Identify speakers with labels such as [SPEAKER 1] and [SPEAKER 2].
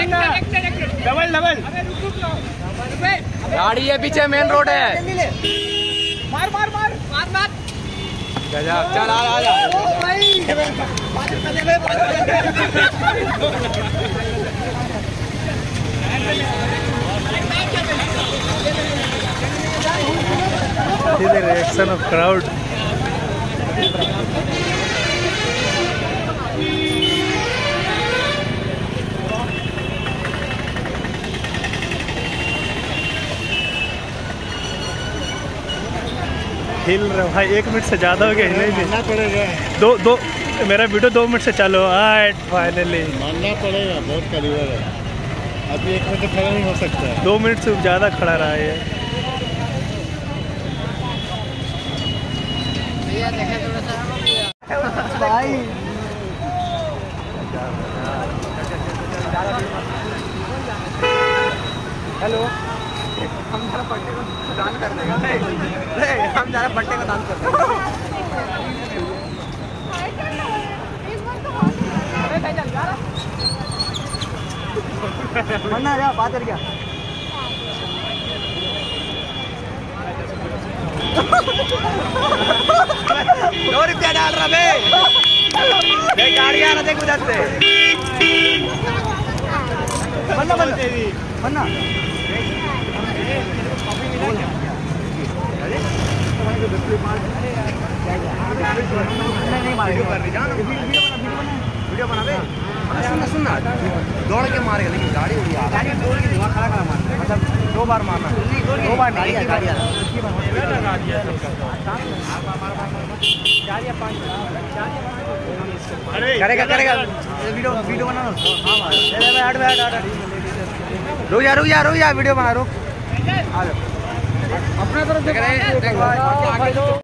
[SPEAKER 1] Double double. गाड़ी है पीछे मेन रोड है।
[SPEAKER 2] मार मार मार। मार मार।
[SPEAKER 1] गजब चल आ जा।
[SPEAKER 3] the reaction of crowd. हिल रहे भाई एक मिनट से ज़्यादा हो गया हिले ही नहीं।
[SPEAKER 4] पड़ेगा।
[SPEAKER 3] दो दो मेरा वीडियो दो मिनट से चालू आठ फाइनली
[SPEAKER 4] मानना पड़ेगा बहुत करीबर है। अभी एक मिनट खड़ा नहीं हो सकता। है
[SPEAKER 3] दो मिनट से ज़्यादा खड़ा रहा है
[SPEAKER 2] भाई। हेलो। हम जरा पट्टे को दान कर देगा। हम जरा पट्टे को दान कर देगा। मन्ना, जा, बात कर क्या?
[SPEAKER 1] दो रुपया डाल रहा बे गाड़ी आ रहा देख उधर से।
[SPEAKER 2] मन्ना मन्ना। मन्ना।
[SPEAKER 1] दौड़ के लेकिन गाड़ी
[SPEAKER 2] गाड़ी दौड़ के धुआँ खड़ा खड़ा मारना मतलब
[SPEAKER 1] दो बार मारना
[SPEAKER 2] दो बार गाड़ी है।
[SPEAKER 1] करेगा करेगा
[SPEAKER 2] वीडियो वीडियो बना हाँ
[SPEAKER 1] हट हट रुक जा रुक जा रुक जा, वीडियो बना, रुक।
[SPEAKER 2] अपना तरफ़
[SPEAKER 1] देख रहे हैं।